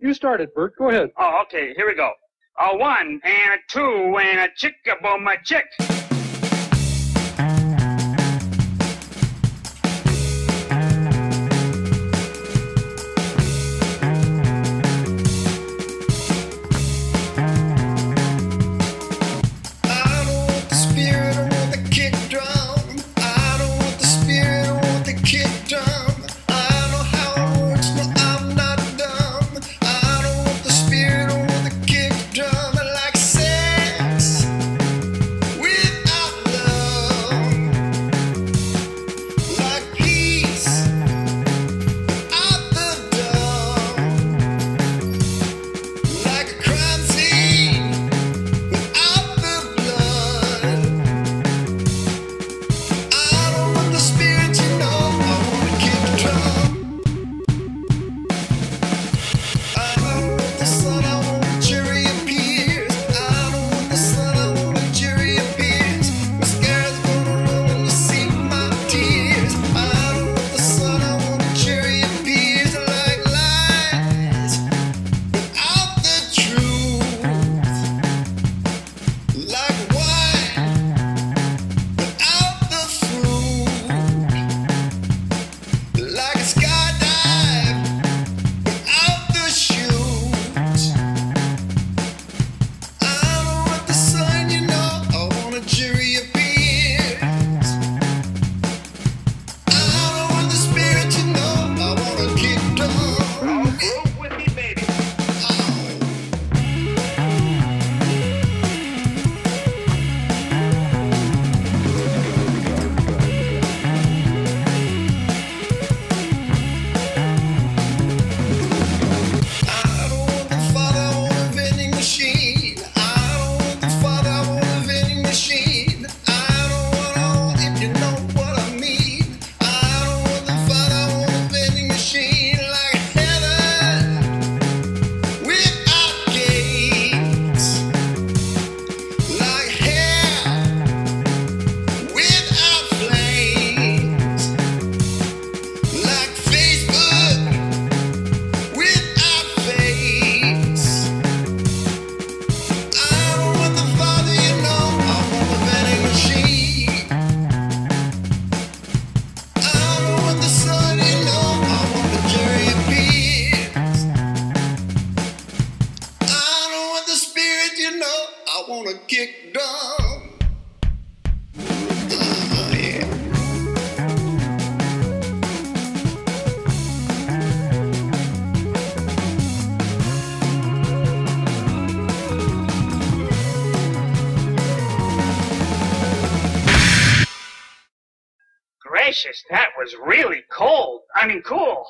You started, Bert. Go ahead. Oh, okay. Here we go. A one and a two and a chick about my chick. if you wanna kick down. Gracious, that was really cold. I mean, cool.